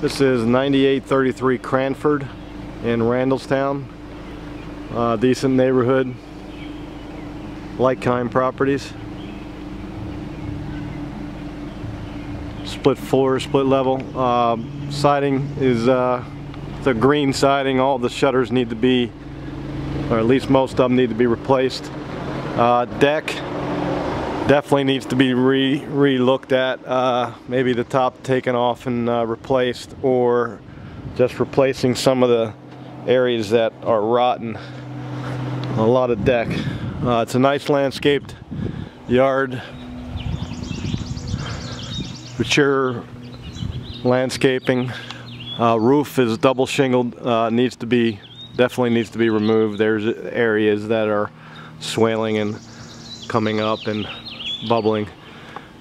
This is 9833 Cransford in Randallstown. Uh, decent neighborhood. Like kind properties. Split floor, split level. Uh, siding is uh, the green siding. All the shutters need to be, or at least most of them need to be replaced. Uh, deck definitely needs to be re, re looked at. Uh, maybe the top taken off and uh, replaced or just replacing some of the areas that are rotten. A lot of deck. Uh, it's a nice landscaped yard. Mature landscaping. Uh, roof is double shingled. Uh, needs to be definitely needs to be removed. There's areas that are swaling and coming up and bubbling.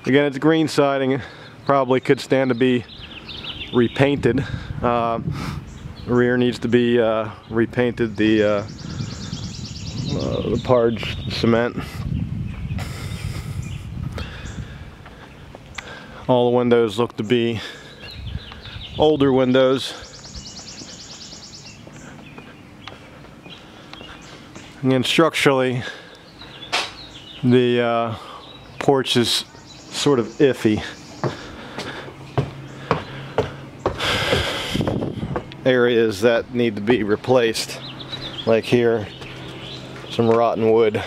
Again, it's green siding. Probably could stand to be repainted. Uh, rear needs to be uh, repainted. The, uh, uh the Parge cement. All the windows look to be older windows. Again, structurally, the uh, porch is sort of iffy. Areas that need to be replaced, like here, some rotten wood.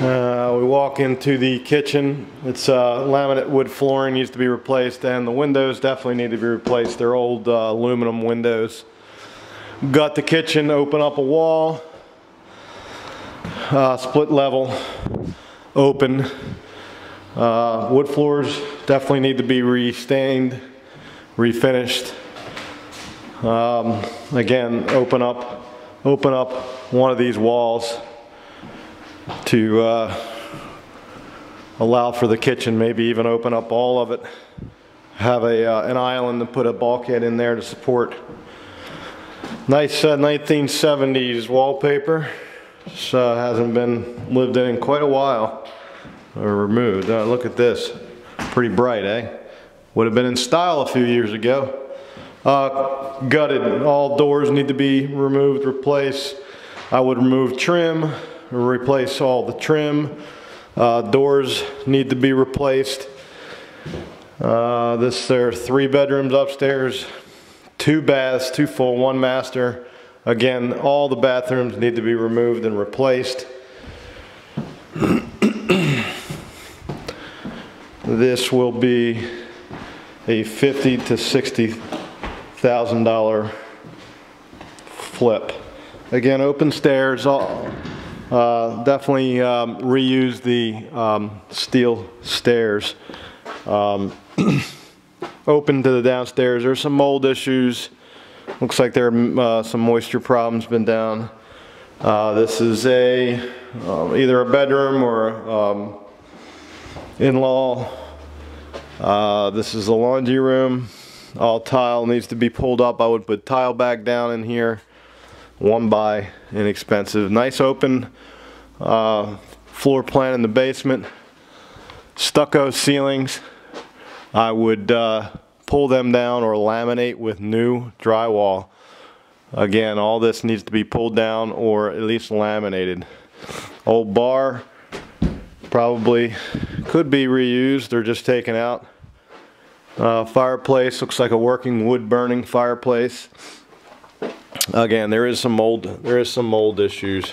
Uh, we walk into the kitchen. It's uh, laminate wood flooring needs to be replaced and the windows definitely need to be replaced. They're old uh, aluminum windows. Got the kitchen, open up a wall, uh, split level, open. Uh, wood floors definitely need to be restained, refinished. Um, again, open up, open up one of these walls to uh, allow for the kitchen, maybe even open up all of it. Have a, uh, an island to put a bulkhead in there to support Nice uh, 1970s wallpaper. Uh, hasn't been lived in in quite a while or removed. Uh, look at this. Pretty bright, eh? Would have been in style a few years ago. Uh, gutted. All doors need to be removed, replaced. I would remove trim, replace all the trim. Uh, doors need to be replaced. Uh, this there are three bedrooms upstairs two baths, two full, one master. Again, all the bathrooms need to be removed and replaced. this will be a fifty to sixty thousand dollar flip. Again, open stairs. Uh, definitely um, reuse the um, steel stairs. Um, open to the downstairs. There's some mold issues. Looks like there are uh, some moisture problems been down. Uh, this is a uh, either a bedroom or um, in-law. Uh, this is a laundry room. All tile needs to be pulled up. I would put tile back down in here. One by inexpensive. Nice open uh, floor plan in the basement. Stucco ceilings. I would uh, pull them down or laminate with new drywall. Again, all this needs to be pulled down or at least laminated. Old bar probably could be reused or just taken out. Uh, fireplace looks like a working wood burning fireplace. Again, there is some mold. There is some mold issues.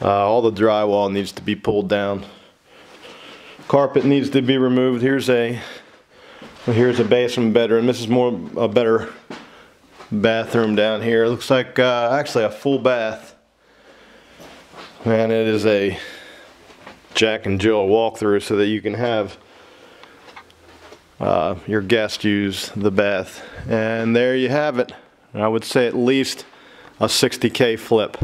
Uh, all the drywall needs to be pulled down. Carpet needs to be removed. Here's a here's a basement bedroom. This is more a better bathroom down here. It looks like uh, actually a full bath. And it is a Jack and Jill walkthrough so that you can have uh, your guest use the bath. And there you have it. I would say at least a 60K flip.